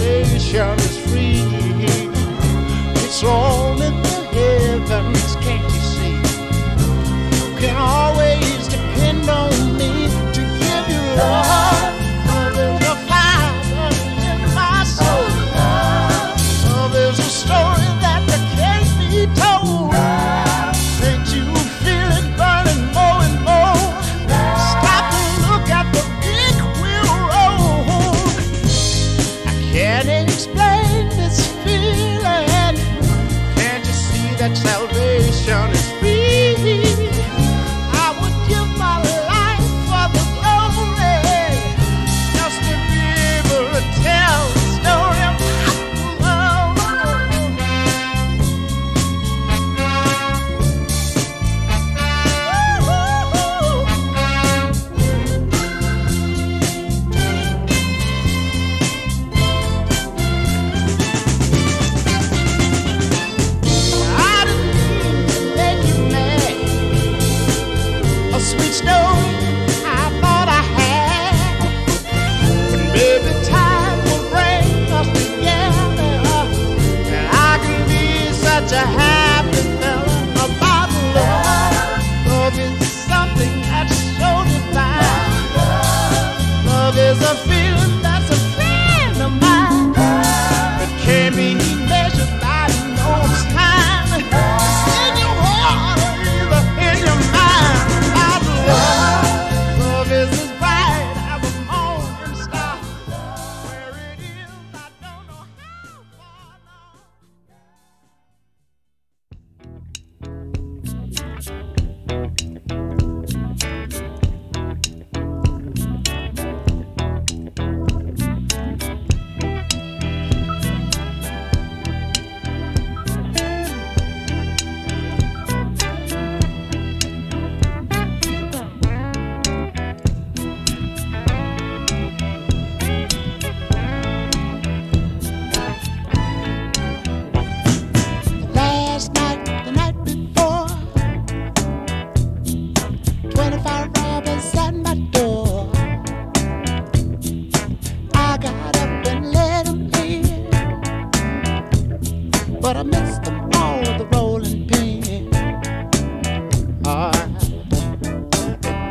salvation is free. It's all in the heavens can't you see. You can always depend on me to give you love.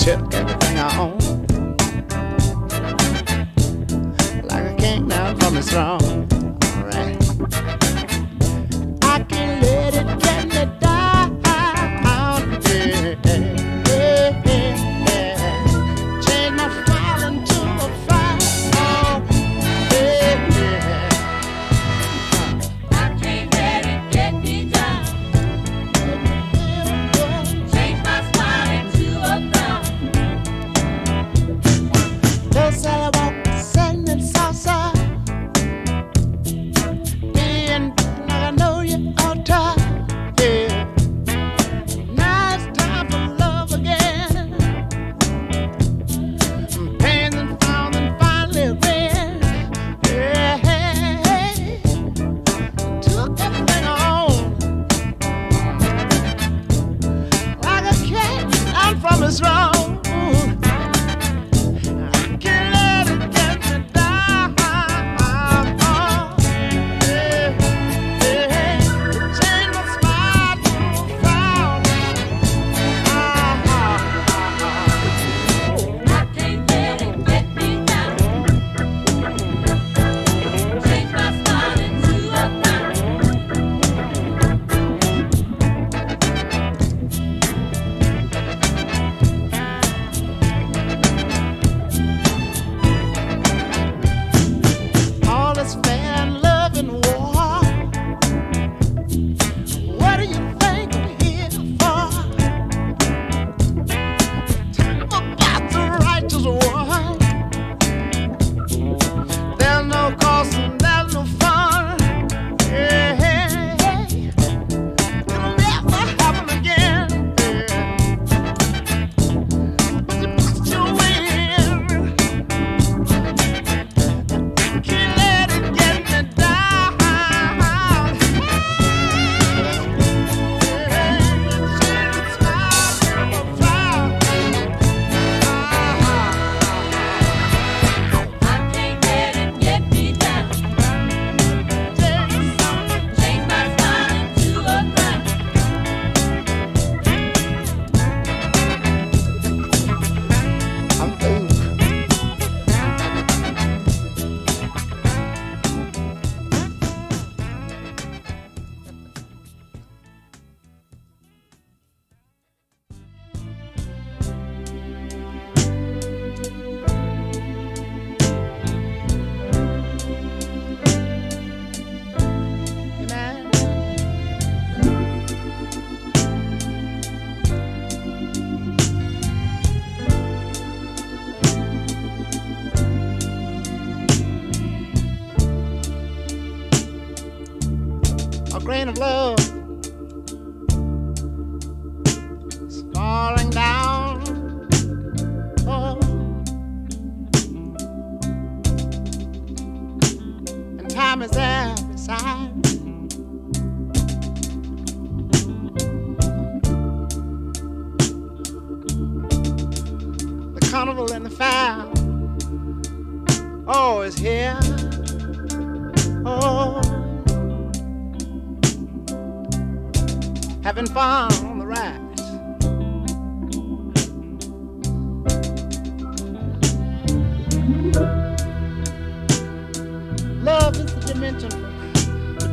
kept everything I own. Like a king now coming strong.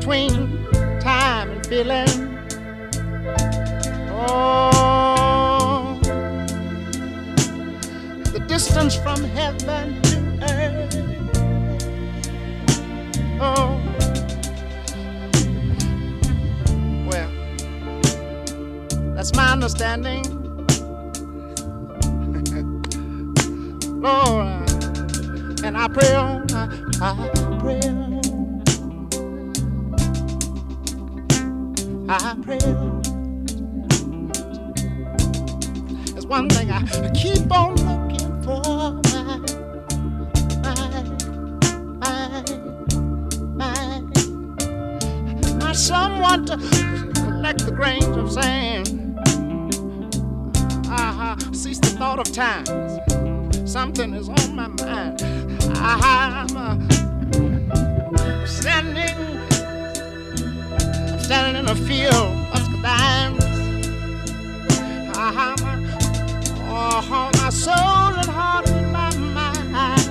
Between time and feeling. Oh, the distance from heaven to earth. Oh, well, that's my understanding. Lord, and I pray I, I pray I pray. There's one thing I keep on looking for, my, my, my, someone to collect the grains of sand. Uh-huh. Cease the thought of times. Something is on my mind. I'm uh, standing in a field of dimes. I'm, oh, my soul and heart and my mind.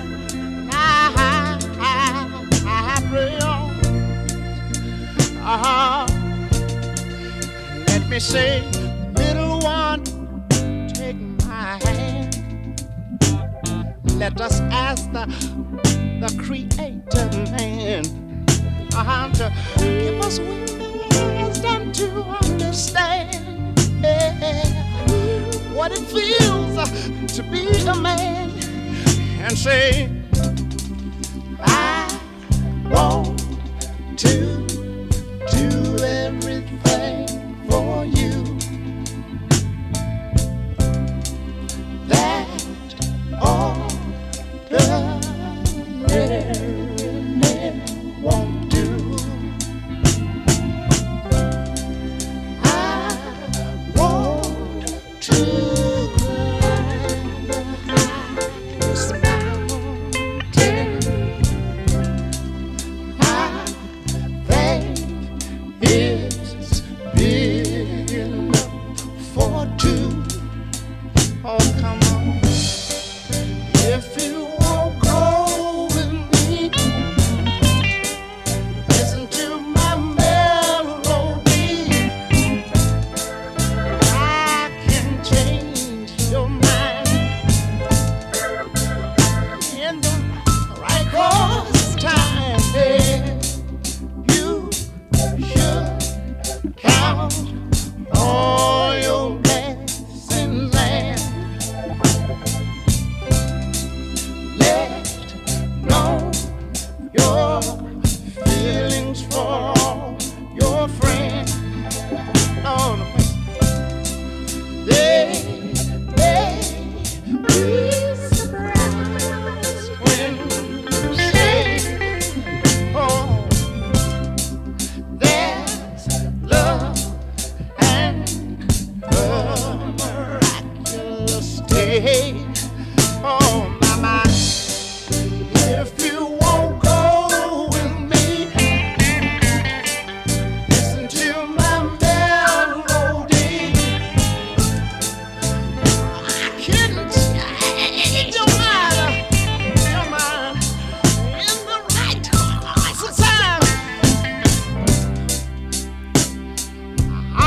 I, I, I pray on. Uh-huh. Let me say, little one, take my hand. Let us ask the, the creator man uh-huh, to give us wisdom to understand yeah, what it feels to be a man and say, I want to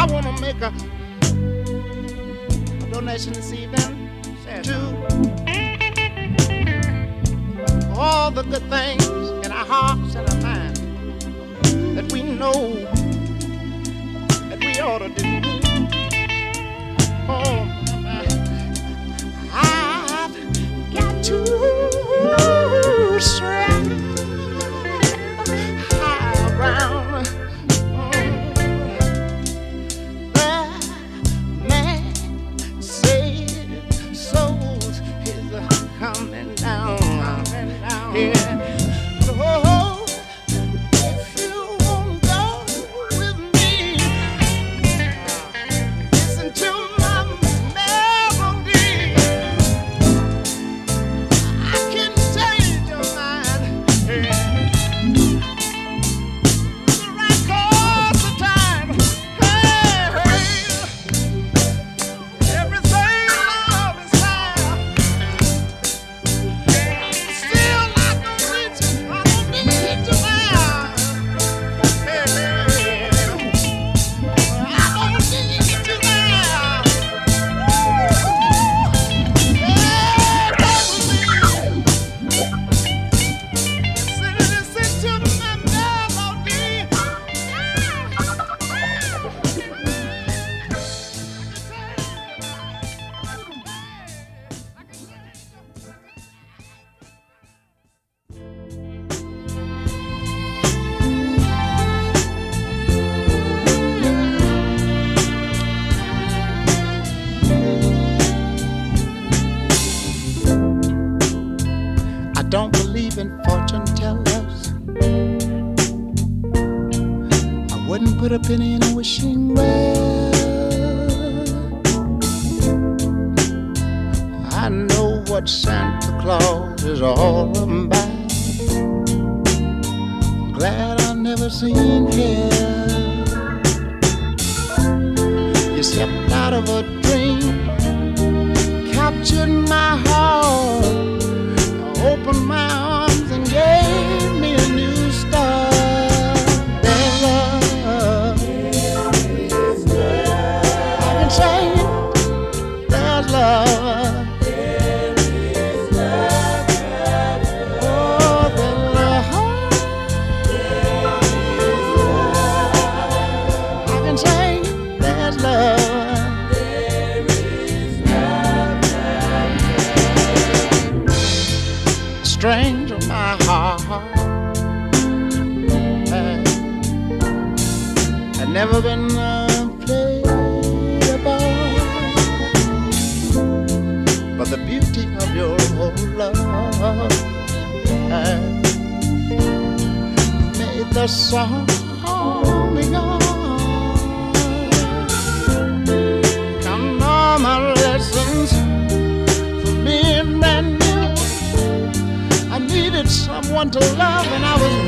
I wanna make a, a donation this evening to all the good things in our hearts and our minds that we know that we ought to do. Oh, I've got to strive the song only Count all my lessons being brand new. I needed someone to love, and I was.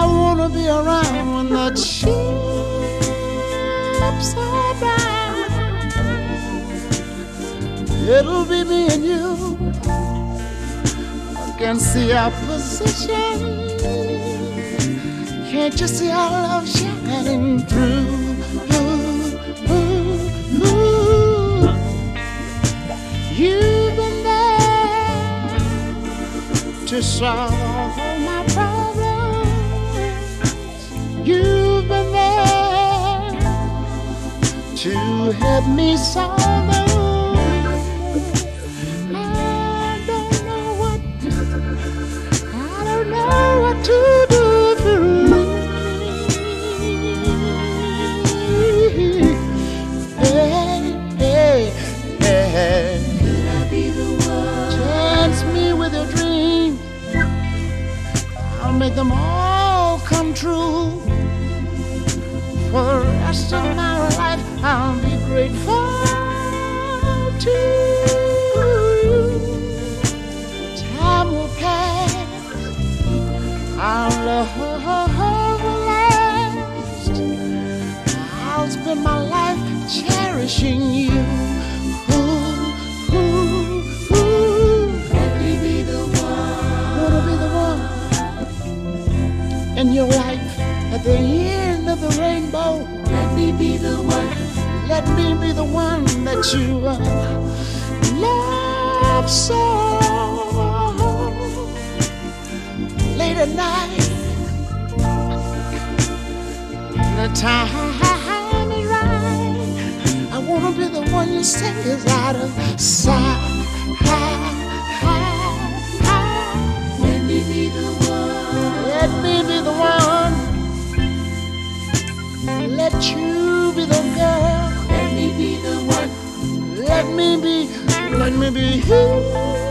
I wanna be around when the chips are down. It'll be me and you against the opposition. Can't you see our love shining through? Ooh, ooh, ooh. You've been there to solve all my problems. You've been there to help me solve. I don't know what, I don't know what to do for. Be At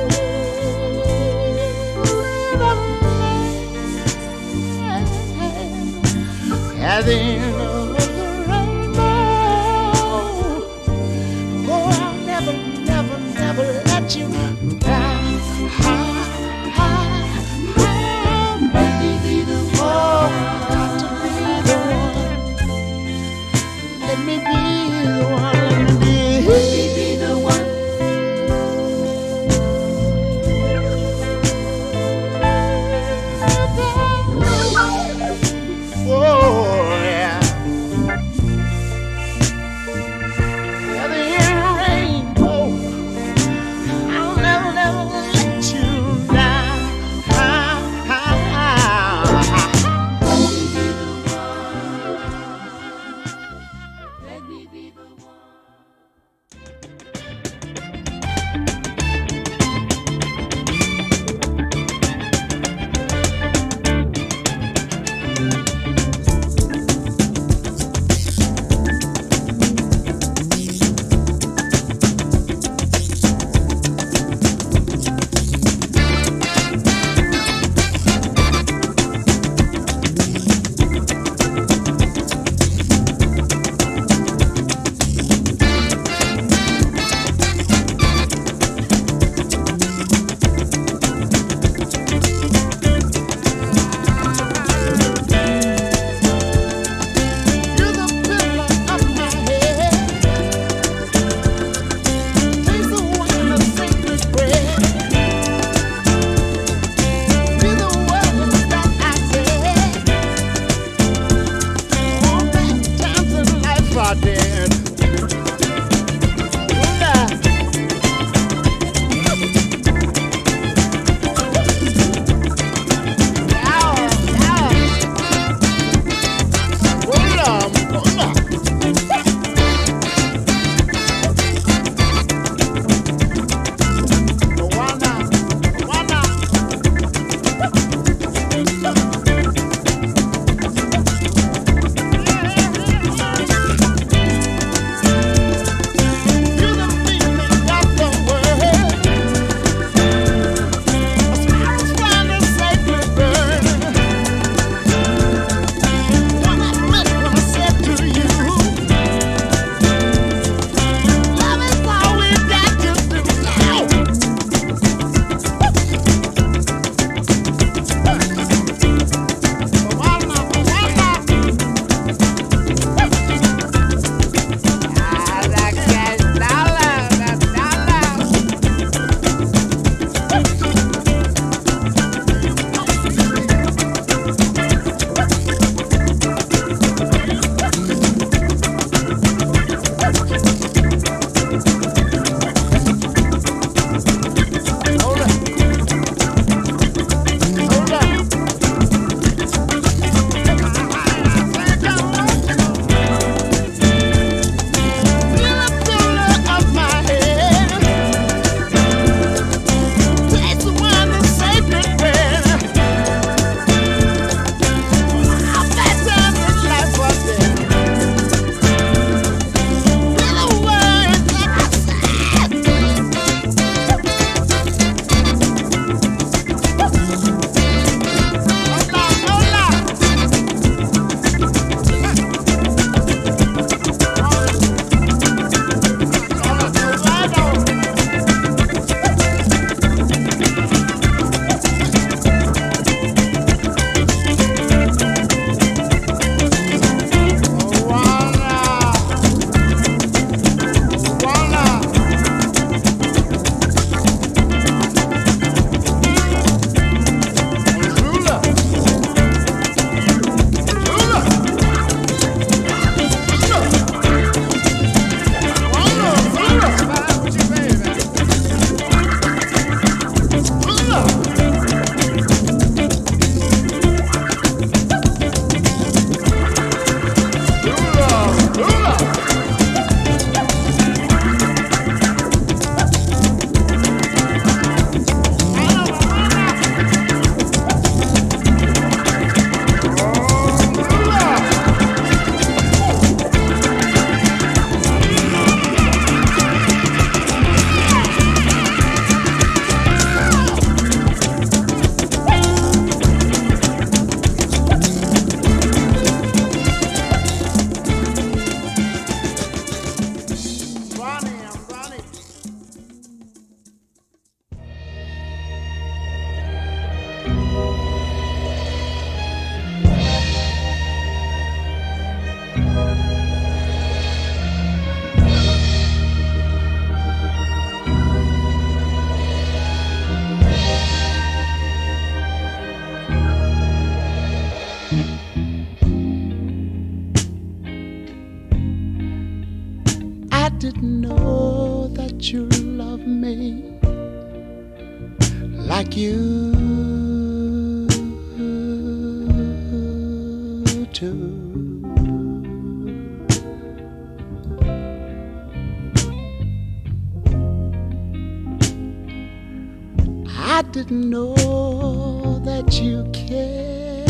didn't know that you cared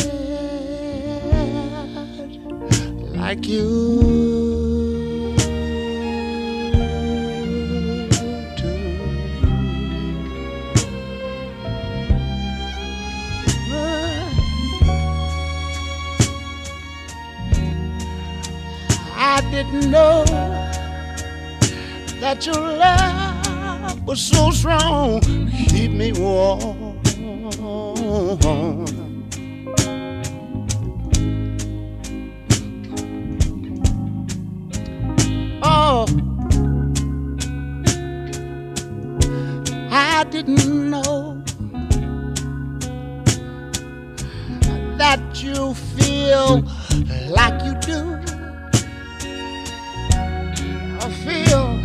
like you do. I didn't know that your love was so strong, keep me warm. Oh, I didn't know that you feel like you do. I feel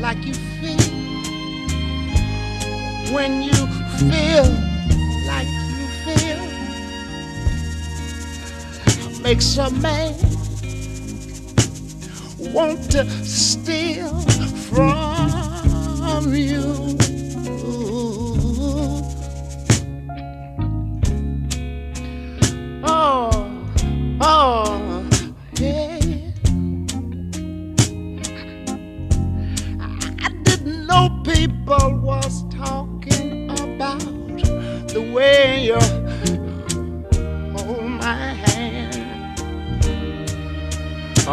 like you when you feel like you feel. Makes a man want to steal from you.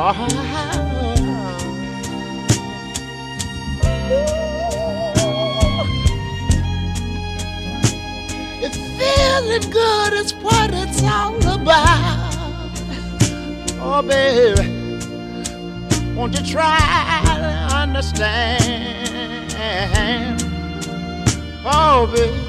Oh, feeling good is what it's all about. Oh, baby. Won't you try to understand? Oh, baby.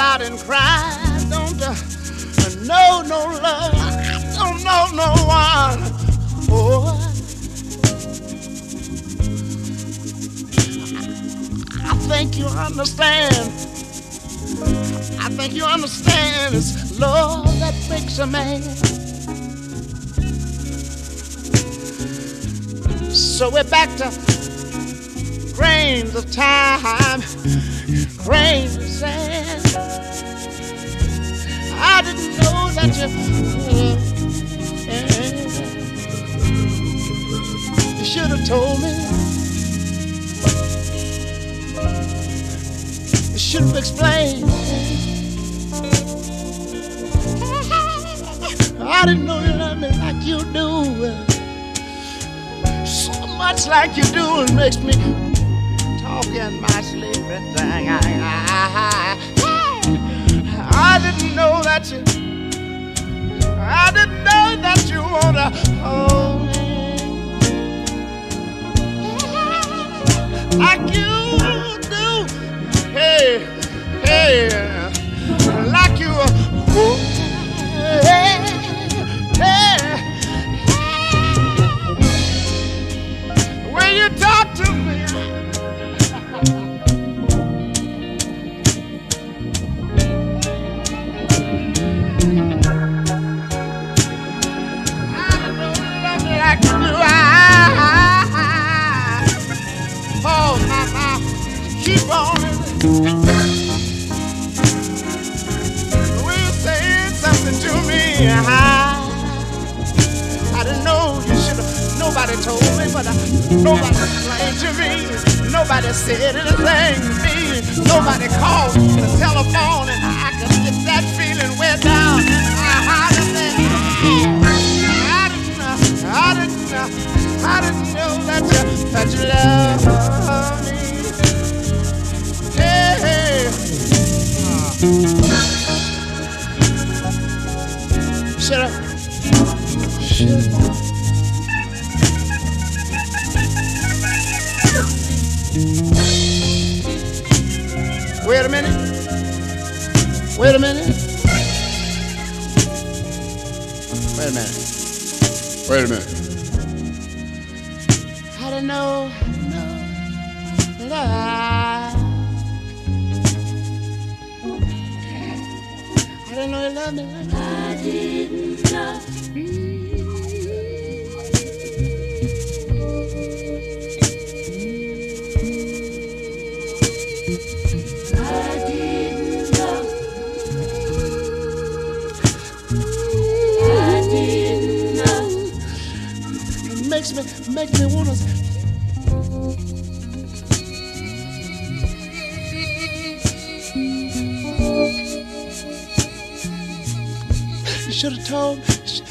Out and cry. Don't uh, know no love. Don't know no one. Oh. I think you understand. I think you understand it's love that makes a man. So we're back to grains of time, grains of sand. You should have told me. You should have explained. I didn't know you loved me like you do. So much like you do, it makes me talk in my sleep and. I, I, I, I didn't know that you. I didn't know that you wanna hold me like you do. Hey, hey, like you. That feeling wet how didn't know you should have. Nobody told me, but nobody explained to me. Nobody said anything to me. Nobody called the telephone. And I can get that feeling went down uh-huh, I didn't know I didn't know I didn't know that you let you love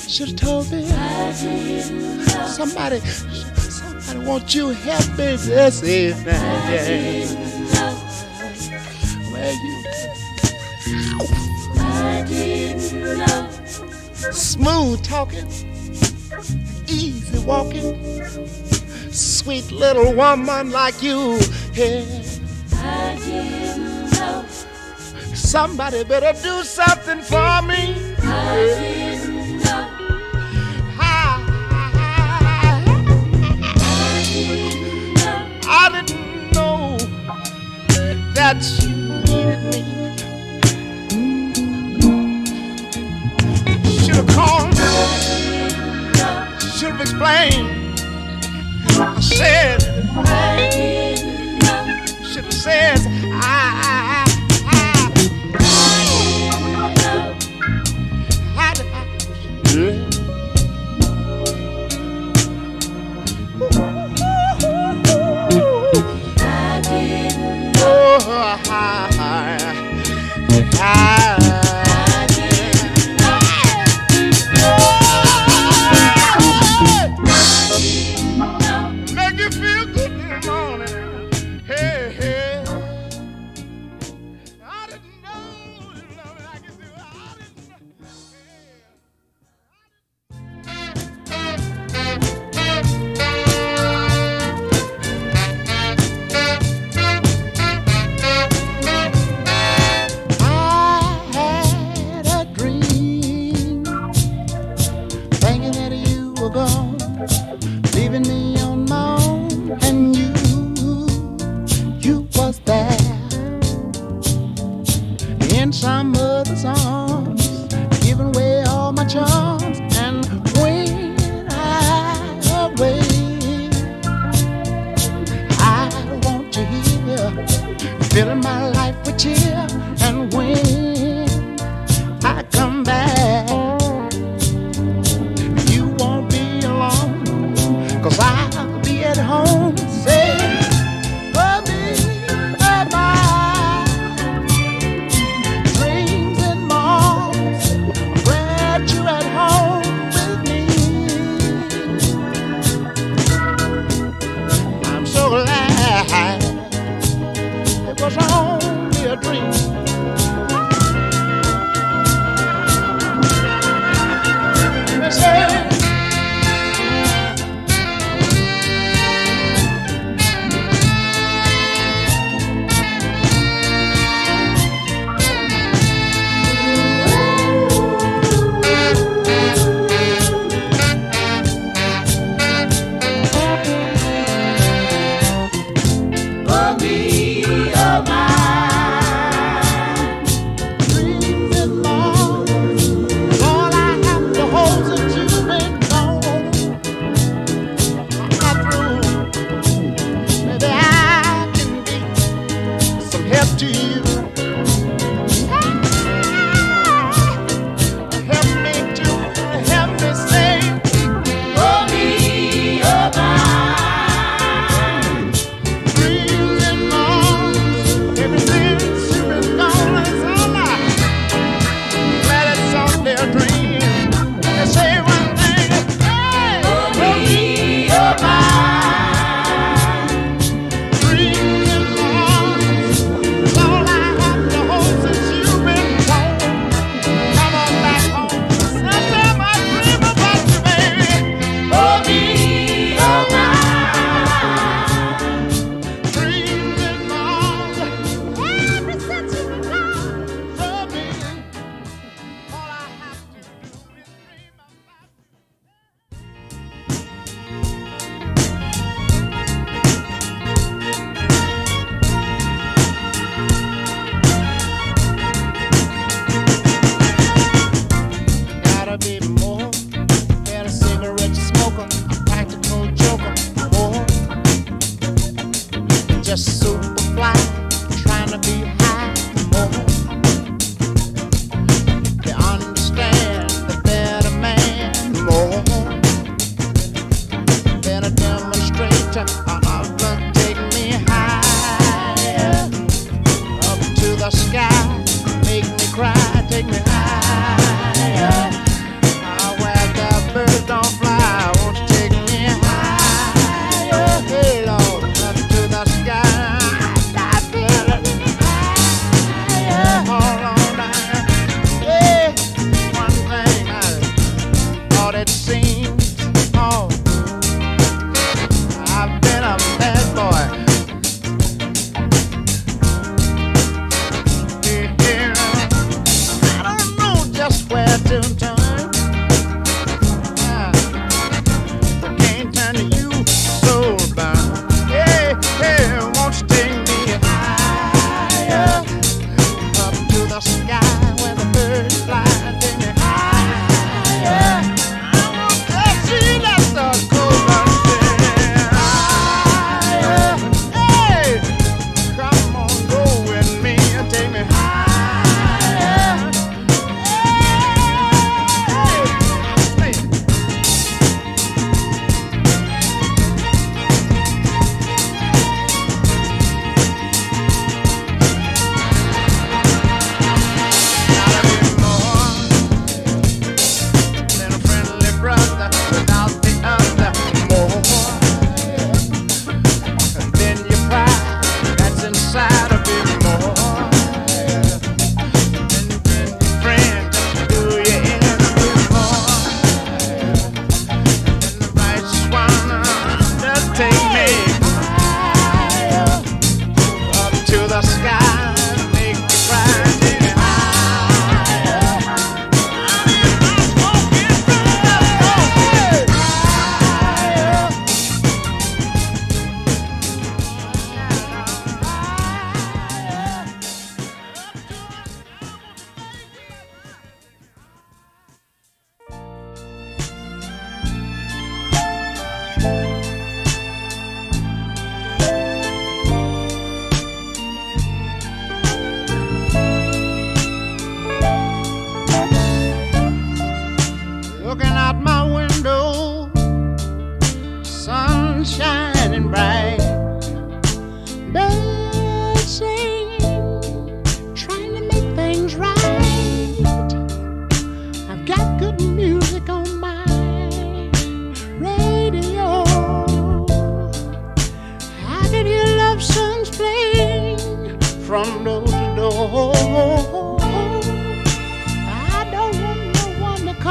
should have told me. Somebody, somebody, won't you help me this evening? Yeah. Where you? Smooth talking, easy walking, sweet little woman like you. Yeah. Somebody better do something for me. Yeah. that you needed me. Should have called. Should have explained. I said. Should have said. I, I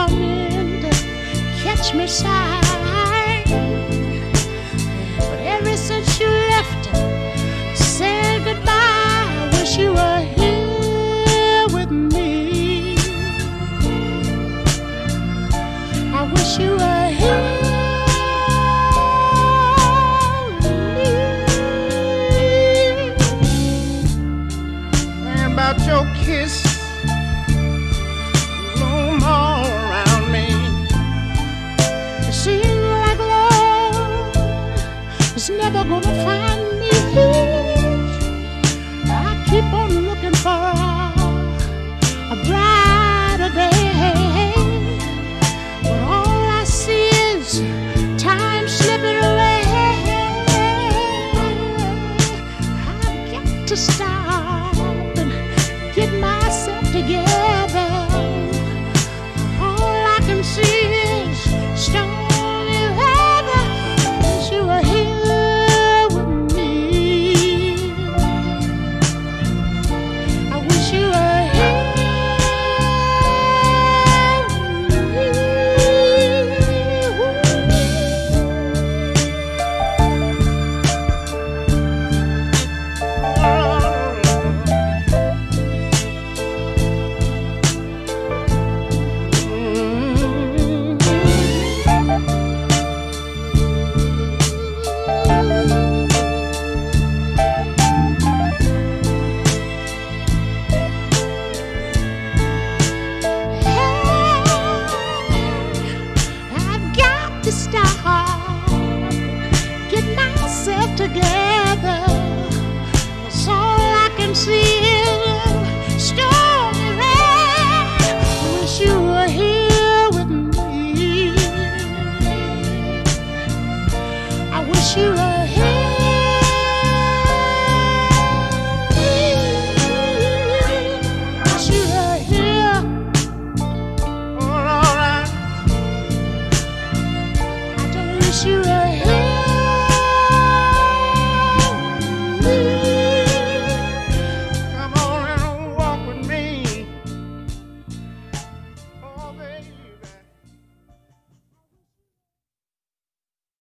in to catch me side.